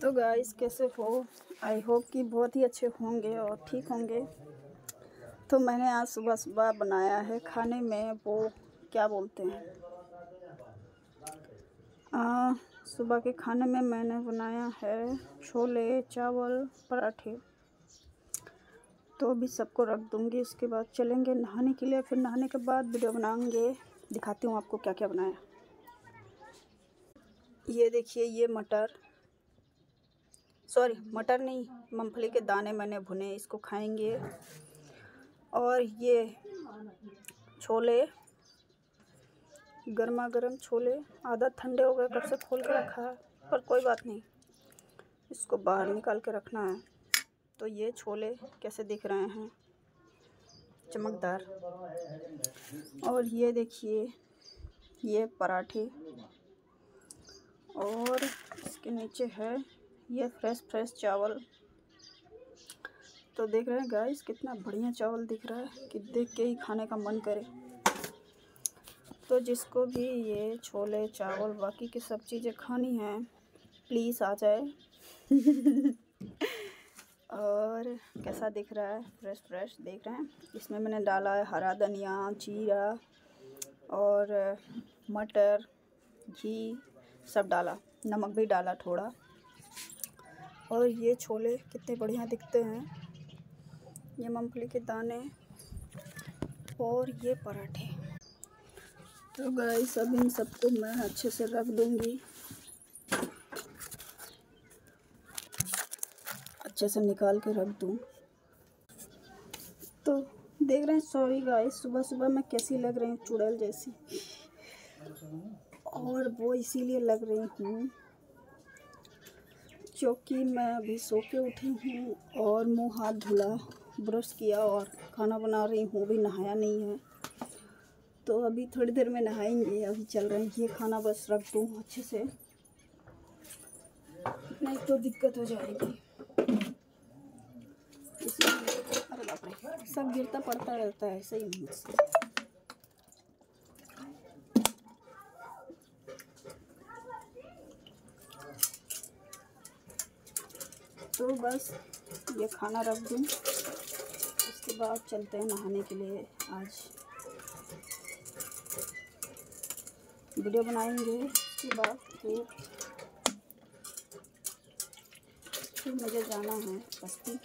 तो गाइस कैसे हो? आई होप कि बहुत ही अच्छे होंगे और ठीक होंगे। तो मैंने आज सुबह सुबह बनाया है खाने में, वो क्या बोलते हैं? सुबह के खाने में मैंने बनाया है छोले, चावल, पराठे। तो अभी सबको रख दूँगी, उसके बाद चलेंगे नहाने के लिए। फिर नहाने के बाद वीडियो बनाएँगे, दिखाती हूँ आपको क्या क्या बनाया। ये देखिए, ये मटर। सॉरी, मटर नहीं, मूँगफली के दाने मैंने भुने, इसको खाएँगे। और ये छोले गर्मा गर्म छोले, आधा ठंडे हो गए, कब से खोल के रखा है, पर कोई बात नहीं। इसको बाहर निकाल के रखना है। तो ये छोले कैसे दिख रहे हैं? चमकदार। और ये देखिए, ये पराठे। और इसके नीचे है ये फ्रेश फ्रेश चावल। तो देख रहे हैं गाइस कितना बढ़िया चावल दिख रहा है कि देख के ही खाने का मन करे। तो जिसको भी ये छोले, चावल, बाकी की सब चीज़ें खानी हैं प्लीज़ आ जाए। और कैसा दिख रहा है? फ्रेश फ्रेश देख रहे हैं। इसमें मैंने डाला है हरा धनिया, जीरा और मटर, घी, सब डाला। नमक भी डाला थोड़ा। और ये छोले कितने बढ़िया दिखते हैं। ये मूँगफली के दाने और ये पराठे। तो गाइस अब इन सबको मैं अच्छे से रख दूँगी। अच्छे से निकाल के रख दूँ। तो देख रहे हैं सॉरी गाइस सुबह सुबह मैं कैसी लग रही हूँ, चुड़ैल जैसी। और वो इसीलिए लग रही हूँ क्योंकि मैं अभी सो के उठी हूँ और मुँह हाथ धुला, ब्रश किया और खाना बना रही हूँ, अभी नहाया नहीं है। तो अभी थोड़ी देर में नहाएँगे, अभी चल रहे हैं। ये खाना बस रख दूँ अच्छे से। नहीं तो दिक्कत हो जाएगी। सब गिरता पड़ता रहता है, सही मुझसे तो बस, ये खाना रख दूँ। उसके बाद चलते हैं नहाने के लिए। आज वीडियो बनाएँगे। उसके बाद फिर फिर मुझे जाना है बस्ती।